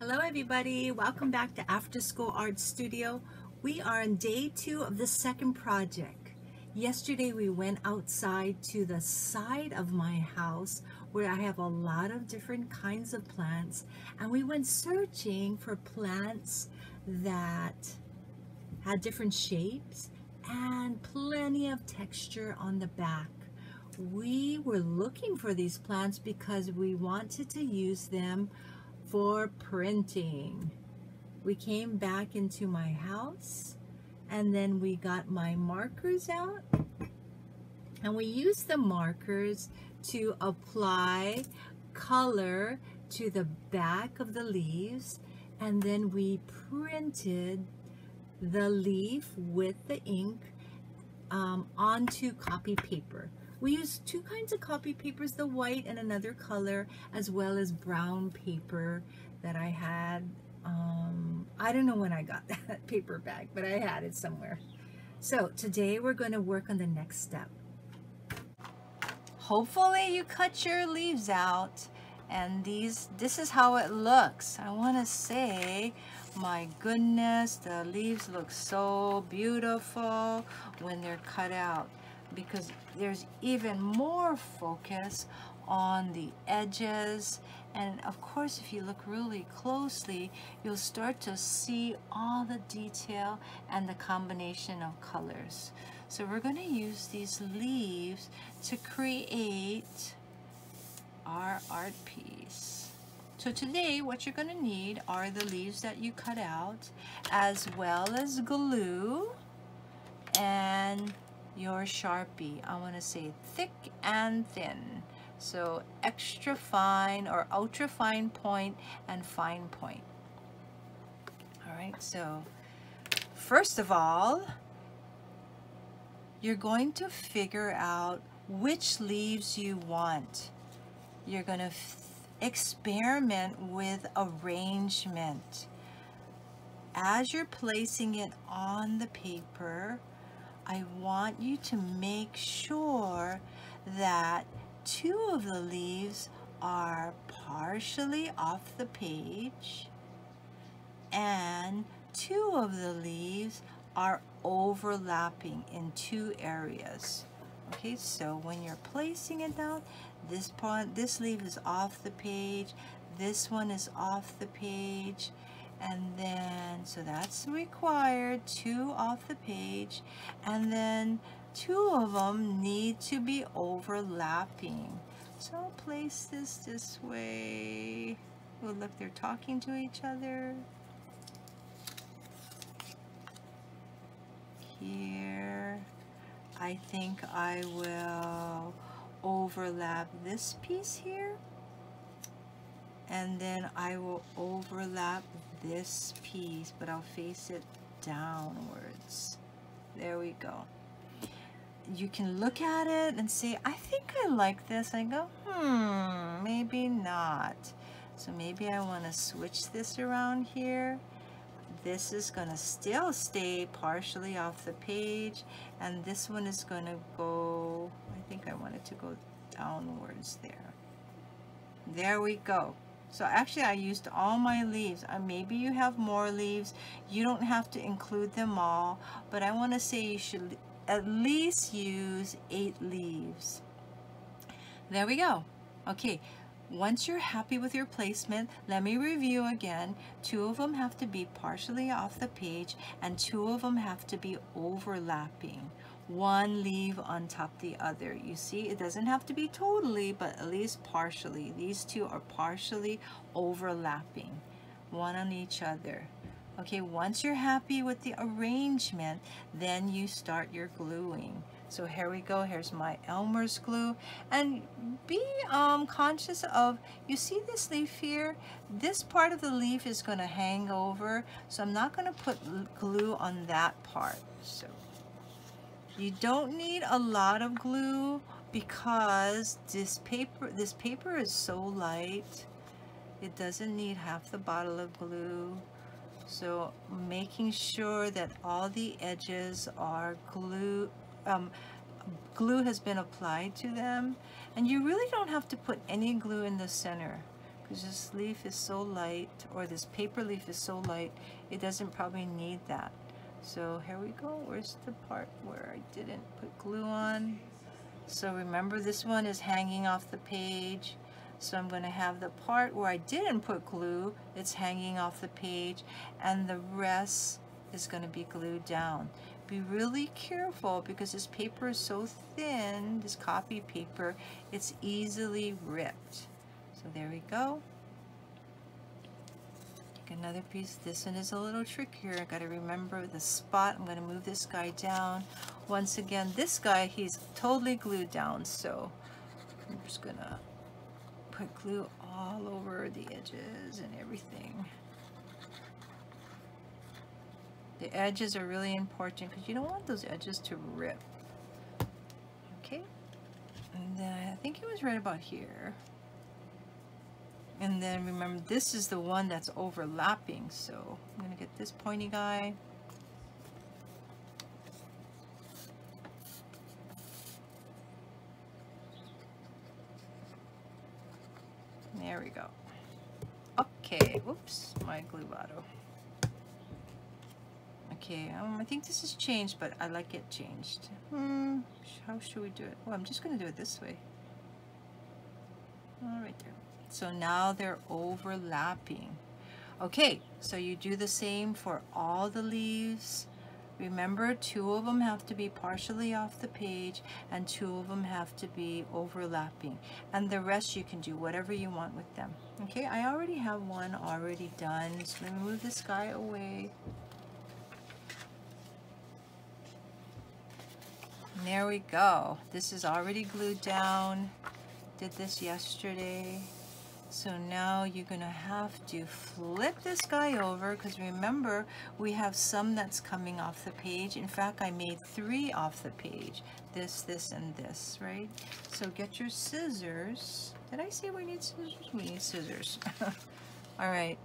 Hello everybody, welcome back to After School Art Studio. We are on day two of the second project. Yesterday we went outside to the side of my house where I have a lot of different kinds of plants and we went searching for plants that had different shapes and plenty of texture on the back. We were looking for these plants because we wanted to use them for printing. We came back into my house and then we got my markers out and we used the markers to apply color to the back of the leaves and then we printed the leaf with the ink um, onto copy paper. We used two kinds of copy papers, the white and another color, as well as brown paper that I had. Um, I don't know when I got that paper bag, but I had it somewhere. So today we're going to work on the next step. Hopefully you cut your leaves out and these this is how it looks I want to say my goodness the leaves look so beautiful when they're cut out because there's even more focus on the edges. And of course if you look really closely you'll start to see all the detail and the combination of colors. So we're going to use these leaves to create our art piece. So today what you're going to need are the leaves that you cut out as well as glue and your Sharpie. I want to say thick and thin. So extra fine or ultra fine point and fine point. All right, so first of all, you're going to figure out which leaves you want. You're going to experiment with arrangement. As you're placing it on the paper, I want you to make sure that two of the leaves are partially off the page and two of the leaves are overlapping in two areas. Okay, so when you're placing it down, this part, this leaf is off the page, this one is off the page, and then so that's required two off the page. And then two of them need to be overlapping. So I'll place this this way. Oh look they're talking to each other. Here. I think I will overlap this piece here and then I will overlap this piece but I'll face it downwards. There we go. You can look at it and say I think I like this. I go hmm maybe not. So maybe I want to switch this around here. This is going to still stay partially off the page and this one is going to go I think I want it to go downwards there. There we go so actually I used all my leaves. Uh, maybe you have more leaves. You don't have to include them all, but I want to say you should at least use eight leaves. There we go. Okay, once you're happy with your placement, let me review again. Two of them have to be partially off the page and two of them have to be overlapping one leaf on top the other. You see, it doesn't have to be totally, but at least partially. These two are partially overlapping, one on each other. Okay, once you're happy with the arrangement, then you start your gluing. So here we go, here's my Elmer's glue. And be um, conscious of, you see this leaf here? This part of the leaf is gonna hang over, so I'm not gonna put glue on that part. So you don't need a lot of glue because this paper this paper is so light. It doesn't need half the bottle of glue. So making sure that all the edges are glue um, glue has been applied to them and you really don't have to put any glue in the center because this leaf is so light or this paper leaf is so light it doesn't probably need that so here we go. Where's the part where I didn't put glue on? So remember this one is hanging off the page. So I'm going to have the part where I didn't put glue it's hanging off the page and the rest is going to be glued down. Be really careful because this paper is so thin this copy paper it's easily ripped. So there we go. Another piece. This one is a little trickier. I got to remember the spot. I'm to move this guy down. Once again, this guy, he's totally glued down. So I'm just going to put glue all over the edges and everything. The edges are really important because you don't want those edges to rip. Okay. And then I think it was right about here. And then remember, this is the one that's overlapping. So I'm to get this pointy guy. There we go. Okay, whoops, my glue bottle. Okay, um, I think this has changed, but I like it changed. Hmm, how should we do it? Well, I'm just going to do it this way. All right there. So now they're overlapping. Okay, so you do the same for all the leaves. Remember, two of them have to be partially off the page and two of them have to be overlapping. And the rest you can do whatever you want with them. Okay, I already have one already done. So let me move this guy away. There we go. This is already glued down. Did this yesterday. So now you're going to have to flip this guy over because remember we have some that's coming off the page. In fact, I made three off the page. This, this, and this, right? So get your scissors. Did I say we need scissors? We need scissors. All right.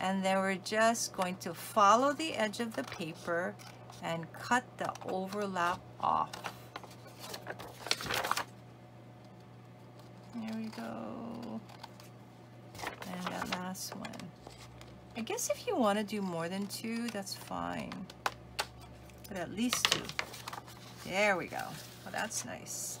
And then we're just going to follow the edge of the paper and cut the overlap off. There we go and that last one. I guess if you want to do more than two, that's fine. But at least two. There we go. Well, that's nice.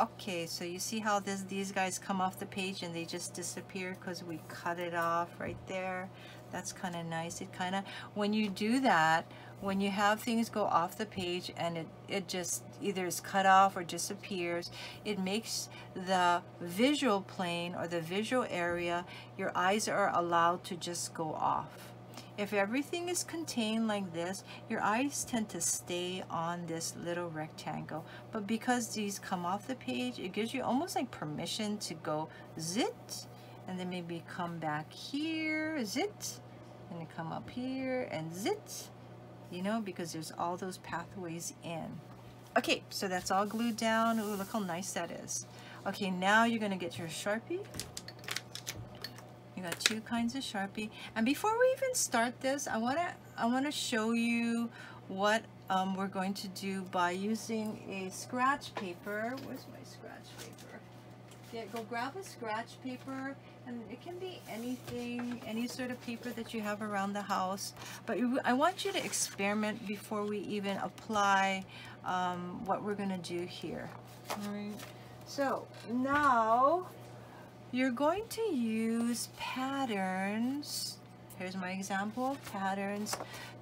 Okay, so you see how this, these guys come off the page and they just disappear because we cut it off right there. That's kind of nice. It kind of, when you do that, when you have things go off the page and it, it just either is cut off or disappears, it makes the visual plane or the visual area, your eyes are allowed to just go off. If everything is contained like this, your eyes tend to stay on this little rectangle. But because these come off the page, it gives you almost like permission to go zit, and then maybe come back here, zit, and come up here and zit, you know, because there's all those pathways in. Okay, so that's all glued down. Ooh, look how nice that is. Okay, now you're gonna get your Sharpie. You got two kinds of Sharpie. And before we even start this, I wanna, I wanna show you what um, we're going to do by using a scratch paper. Where's my scratch paper? Yeah, go grab a scratch paper and it can be anything, any sort of paper that you have around the house. But I want you to experiment before we even apply um, what we're gonna do here. All right. So now you're going to use patterns. Here's my example of patterns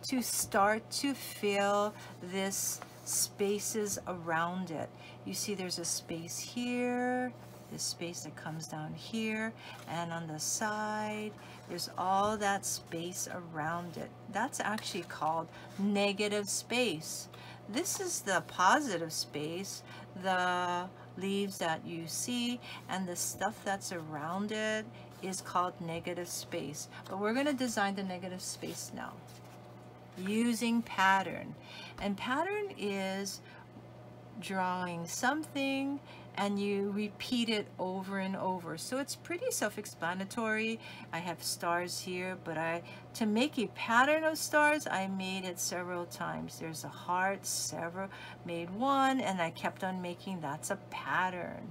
to start to fill this spaces around it. You see there's a space here, this space that comes down here and on the side there's all that space around it. That's actually called negative space. This is the positive space the leaves that you see and the stuff that's around it is called negative space. But we're going to design the negative space now using pattern. And pattern is drawing something and you repeat it over and over. So it's pretty self-explanatory. I have stars here, but I to make a pattern of stars, I made it several times. There's a heart, several, made one, and I kept on making, that's a pattern.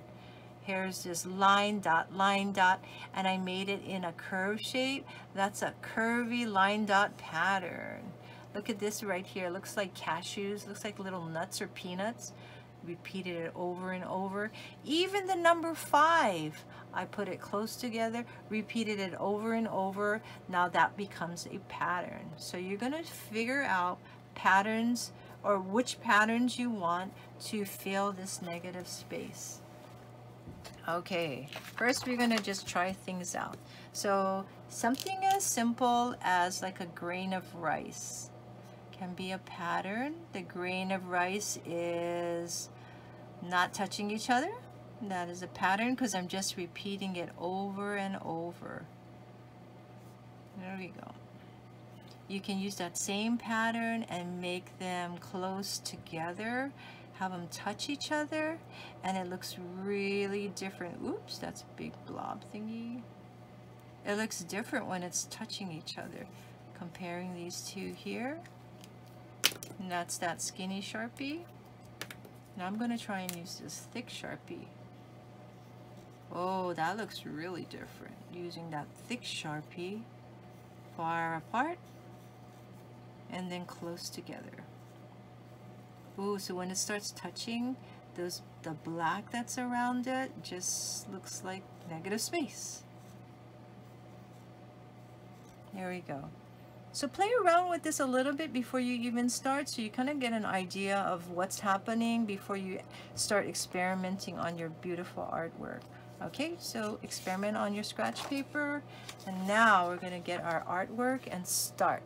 Here's this line dot, line dot, and I made it in a curve shape. That's a curvy line dot pattern. Look at this right here. It Looks like cashews, looks like little nuts or peanuts. Repeated it over and over. Even the number five, I put it close together, repeated it over and over. Now that becomes a pattern. So you're gonna figure out patterns or which patterns you want to fill this negative space. Okay, first we're gonna just try things out. So something as simple as like a grain of rice can be a pattern. The grain of rice is not touching each other. That is a pattern because I'm just repeating it over and over. There we go. You can use that same pattern and make them close together, have them touch each other, and it looks really different. Oops, that's a big blob thingy. It looks different when it's touching each other. Comparing these two here, and that's that skinny Sharpie. Now I'm going to try and use this thick Sharpie. Oh, that looks really different. Using that thick Sharpie far apart and then close together. Oh, so when it starts touching, those the black that's around it just looks like negative space. There we go. So play around with this a little bit before you even start so you kind of get an idea of what's happening before you start experimenting on your beautiful artwork. Okay, so experiment on your scratch paper and now we're going to get our artwork and start.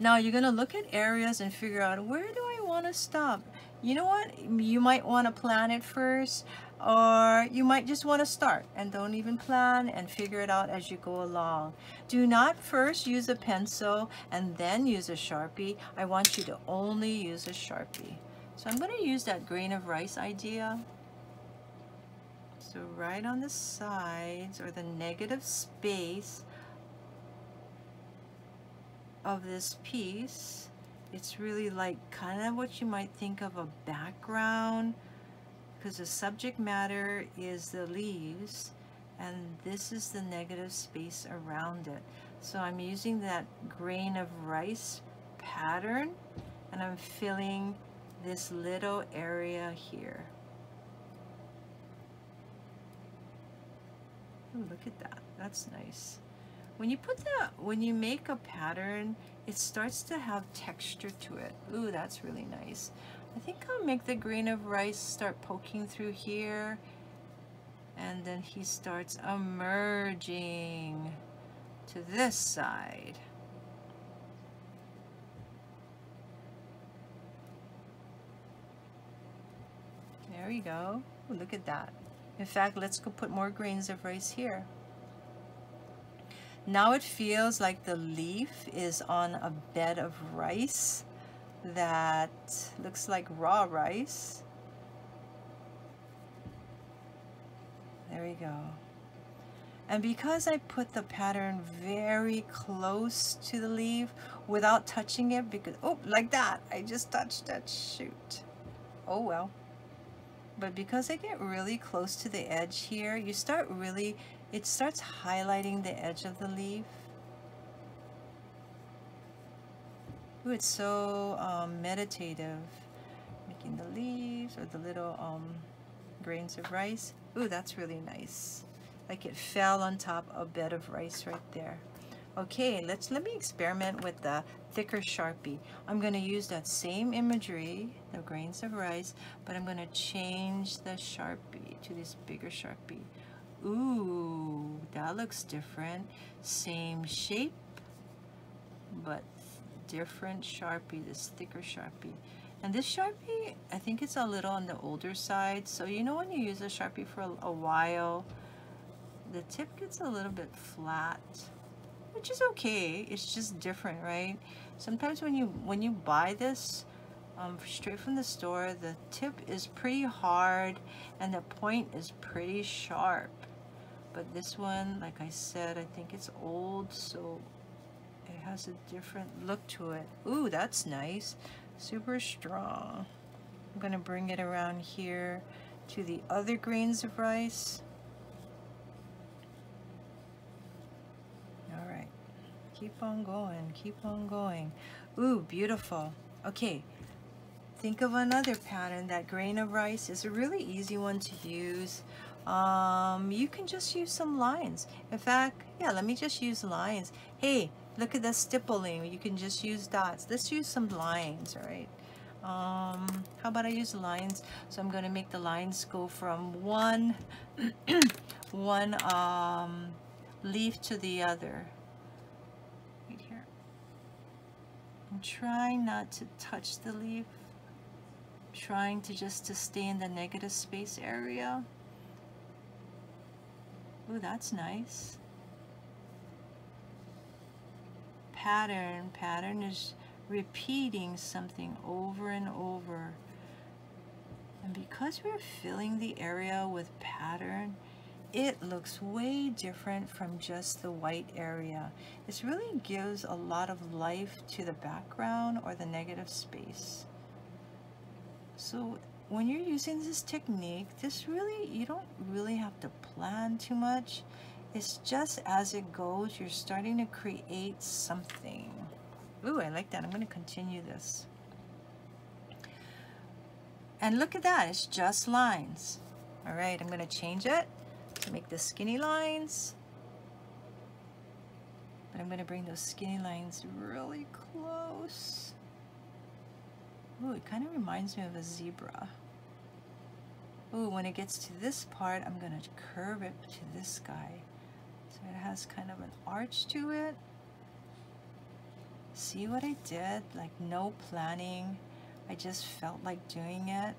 Now you're going to look at areas and figure out where do I want to stop? You know what? You might want to plan it first or you might just want to start and don't even plan and figure it out as you go along. Do not first use a pencil and then use a Sharpie. I want you to only use a Sharpie. So I'm going to use that grain of rice idea. So right on the sides or the negative space of this piece, it's really like kind of what you might think of a background because the subject matter is the leaves and this is the negative space around it. So I'm using that grain of rice pattern and I'm filling this little area here. Ooh, look at that. That's nice. When you put that, when you make a pattern, it starts to have texture to it. Ooh, that's really nice. I think I'll make the grain of rice start poking through here and then he starts emerging to this side. There we go. Look at that. In fact, let's go put more grains of rice here. Now it feels like the leaf is on a bed of rice that looks like raw rice. There we go. And because I put the pattern very close to the leaf without touching it, because, oh, like that, I just touched that shoot. Oh well. But because I get really close to the edge here, you start really, it starts highlighting the edge of the leaf. Ooh, it's so um, meditative. Making the leaves or the little um, grains of rice. Ooh, that's really nice. Like it fell on top of a bed of rice right there. Okay, let's let me experiment with the thicker Sharpie. I'm going to use that same imagery, the grains of rice, but I'm going to change the Sharpie to this bigger Sharpie. Ooh, that looks different. Same shape, but different Sharpie, this thicker Sharpie. And this Sharpie, I think it's a little on the older side. So you know when you use a Sharpie for a, while, the tip gets a little bit flat, which is okay. It's just different, right? Sometimes when you when you buy this um, straight from the store, the tip is pretty hard and the point is pretty sharp. But this one, like I said, I think it's old, so has a different look to it. Ooh, that's nice. Super strong. I'm to bring it around here to the other grains of rice. All right, keep on going, keep on going. Ooh, beautiful. Okay, think of another pattern. That grain of rice is a really easy one to use. Um, you can just use some lines. In fact, yeah, let me just use lines. Hey, look at the stippling. You can just use dots. Let's use some lines, right? Um, how about I use lines? So I'm going to make the lines go from one, one um, leaf to the other. Right here. I'm trying not to touch the leaf. trying to just to stay in the negative space area. Ooh, that's nice. Pattern. Pattern is repeating something over and over. And because we're filling the area with pattern, it looks way different from just the white area. This really gives a lot of life to the background or the negative space. So when you're using this technique, this really, you don't really have to plan too much. It's just as it goes, you're starting to create something. Ooh, I like that. I'm going to continue this. And look at that. It's just lines. All right, I'm going to change it to make the skinny lines. But I'm going to bring those skinny lines really close. Ooh, it kind of reminds me of a zebra. Ooh, when it gets to this part, I'm going to curve it to this guy. It has kind of an arch to it. See what I did? Like no planning. I just felt like doing it.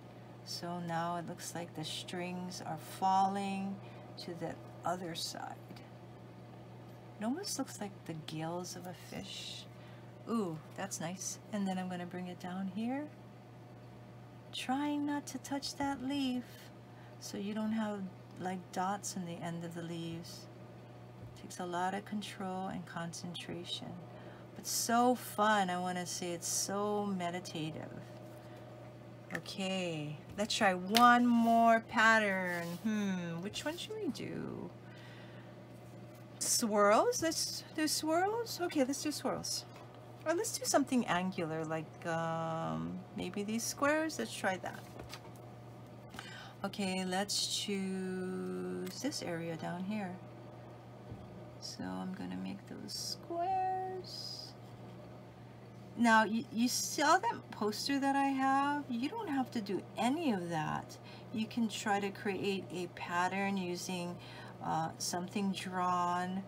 So now it looks like the strings are falling to the other side. It almost looks like the gills of a fish. Ooh, that's nice. And then I'm going to bring it down here. Trying not to touch that leaf so you don't have like dots in the end of the leaves. Takes a lot of control and concentration but so fun. I want to say it's so meditative. Okay, let's try one more pattern. Hmm, which one should we do? Swirls? Let's do swirls? Okay, let's do swirls. Or let's do something angular, like um, maybe these squares. Let's try that. Okay, let's choose this area down here. So I'm going to make those squares. Now, you, you saw that poster that I have? You don't have to do any of that. You can try to create a pattern using uh, something drawn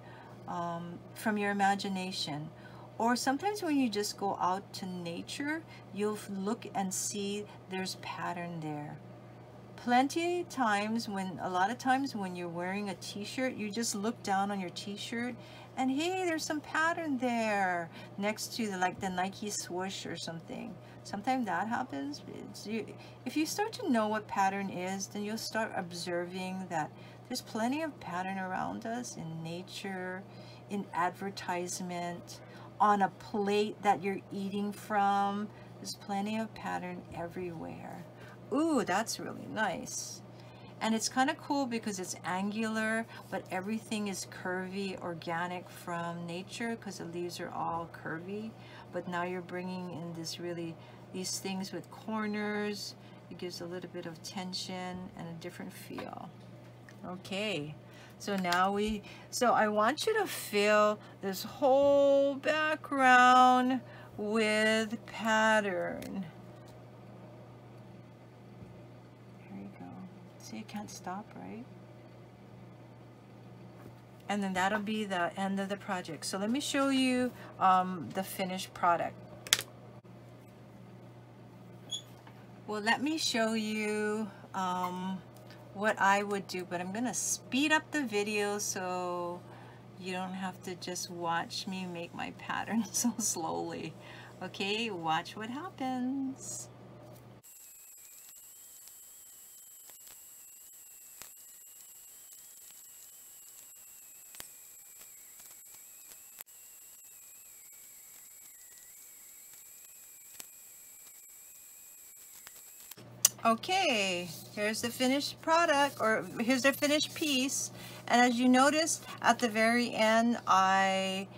um, from your imagination. Or sometimes when you just go out to nature, you'll look and see there's pattern there. Plenty times when, a lot of times when you're wearing a t-shirt, you just look down on your t-shirt and hey there's some pattern there next to the, like the Nike swoosh or something. Sometimes that happens. You, if you start to know what pattern is then you'll start observing that there's plenty of pattern around us in nature in advertisement on a plate that you're eating from. There's plenty of pattern everywhere ooh that's really nice and it's kind of cool because it's angular, but everything is curvy, organic from nature because the leaves are all curvy. But now you're bringing in this really, these things with corners. It gives a little bit of tension and a different feel. Okay. So now we, so I want you to fill this whole background with pattern. See, you can't stop, right? And then that'll be the end of the project. So let me show you um, the finished product. Well, let me show you um, what I would do, but I'm gonna speed up the video so you don't have to just watch me make my pattern so slowly. Okay, watch what happens. Okay, here's the finished product, or here's the finished piece. And as you notice, at the very end, I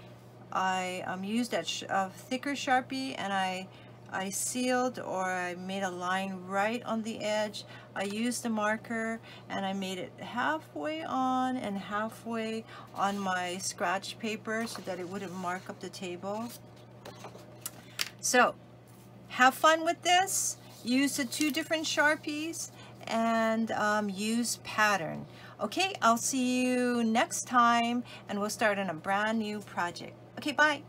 I um, used a sh thicker Sharpie and I I sealed or I made a line right on the edge. I used a marker and I made it halfway on and halfway on my scratch paper so that it wouldn't mark up the table. So have fun with this. Use the two different Sharpies and um, use pattern. Okay, I'll see you next time and we'll start on a brand new project. Okay, bye.